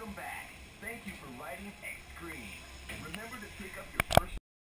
Welcome back. Thank you for writing X Screen. Remember to pick up your